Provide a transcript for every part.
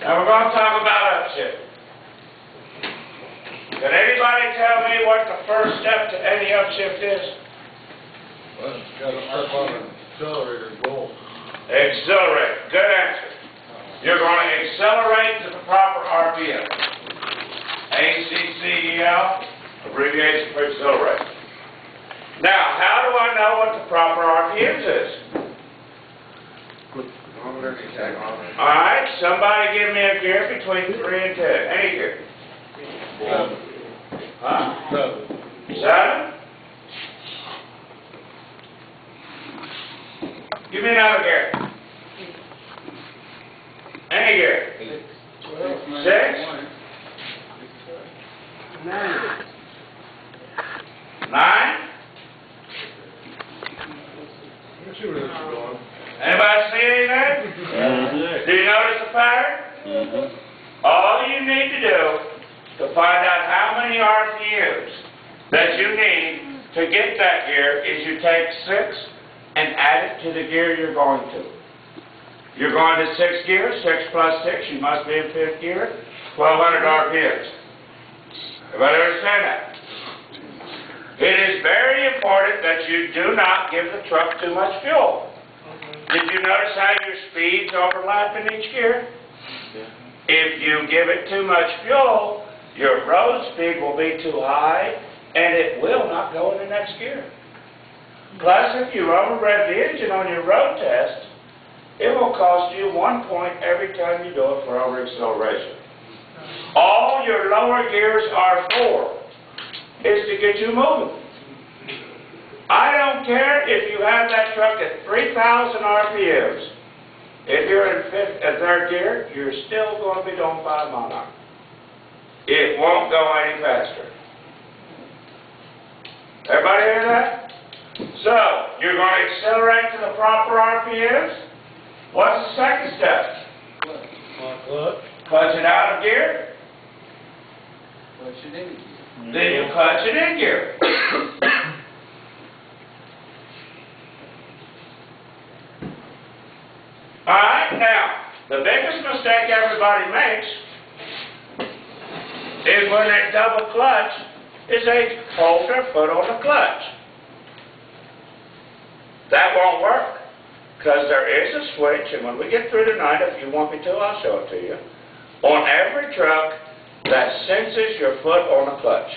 Now we're gonna talk about upshift. Can anybody tell me what the first step to any upshift is? Well, it's got to step on an accelerator roll. Accelerate. Good answer. You're gonna accelerate to the proper RPM. ACCEL, abbreviation for accelerate. Now, how do I know what the proper RPM is? All right, somebody give me a gear between three and ten. Any gear. Seven, Huh? seven. Seven? Give me another gear. Any gear. Six? Nine? This is going. Anybody see anything? Mm-hmm. Do you notice the pattern? Mm-hmm. All you need to do to find out how many RPMs that you need to get that gear is you take six and add it to the gear you're going to. You're going to six gear, six plus six, you must be in fifth gear, twelve hundred RPMs. Everybody understand that? It is very important that you do not give the truck too much fuel. Did you notice how speeds overlap in each gear? If you give it too much fuel, your road speed will be too high, and it will not go in the next gear. Plus, if you overrev the engine on your road test, it will cost you one point every time you do it for over acceleration. All your lower gears are for is to get you moving. I don't care if you have that truck at 3,000 RPMs. If you're in fifth, uh, third gear, you're still going to be doing five mile an. It won't go any faster. Everybody hear that? So, you're going to accelerate to the proper RPMs. What's the second step? Clutch. Clutch it out of gear. Clutch it in gear, then you clutch it in gear. Alright, now, the biggest mistake everybody makes is when they double clutch, is they hold their foot on the clutch. That won't work, because there is a switch, and when we get through tonight, if you want me to, I'll show it to you, on every truck that senses your foot on the clutch.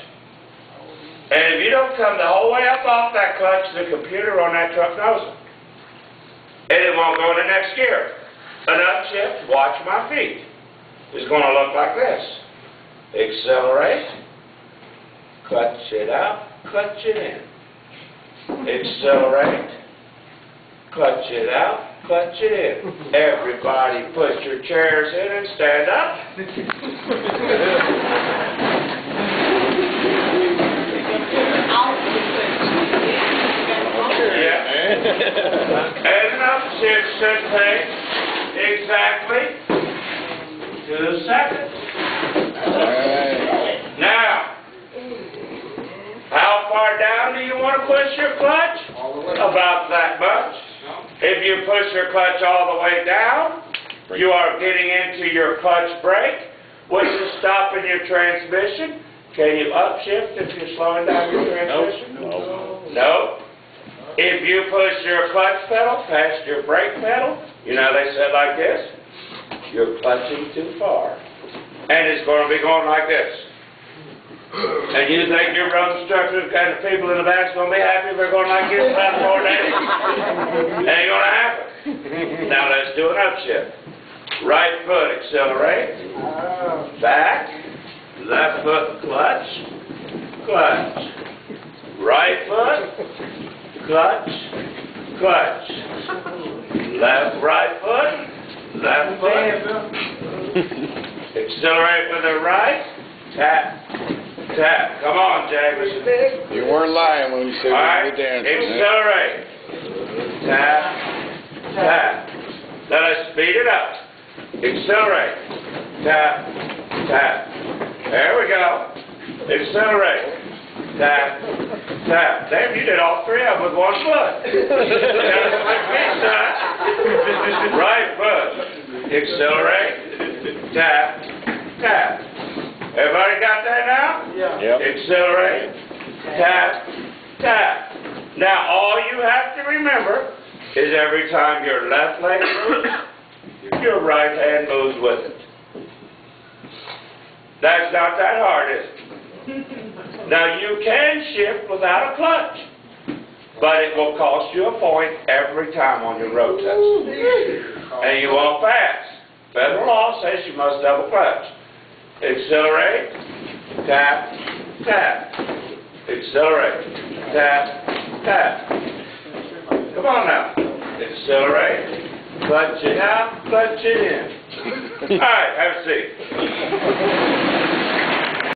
And if you don't come the whole way up off that clutch, the computer on that truck knows it. And it won't go in the next gear. An upshift, watch my feet, is gonna look like this. Accelerate, clutch it out, clutch it in. Accelerate, clutch it out, clutch it in. Everybody put your chairs in and stand up. Yeah. And an upshift should take exactly two seconds. Now, how far down do you want to push your clutch? About that much. If you push your clutch all the way down, you are getting into your clutch brake, which is stopping your transmission. Can you upshift if you're slowing down your transmission? Nope. No. If you push your clutch pedal past your brake pedal, you know they said like this, you're clutching too far. And it's going to be going like this. And you think your road instructors and the people in the back's going to be happy if they're going like this about four days? Ain't going to happen. Now let's do an upshift. Right foot accelerate, back, left foot clutch, clutch. Right foot, clutch, clutch. Left, right foot, left foot. Accelerate with the right, tap, tap. Come on, Jameson. You weren't lying when you said All right, were dancing. accelerate. Tap, tap. Let's speed it up. Accelerate. Tap, tap. There we go. Accelerate. Tap, tap. Damn, you did all three of them with one foot. Now, like me, son. Right foot. Accelerate. tap, tap. Everybody got that now? Yeah. Yep. Accelerate, tap, tap. Now, all you have to remember is every time your left leg moves, your right hand moves with it. That's not that hard, is it? Now, you can shift without a clutch, but it will cost you a point every time on your road test. And you fast. Federal law says you must double clutch. Accelerate, tap, tap. Accelerate, tap, tap. Come on now. Accelerate, clutch it out, clutch it in. All right, have a seat.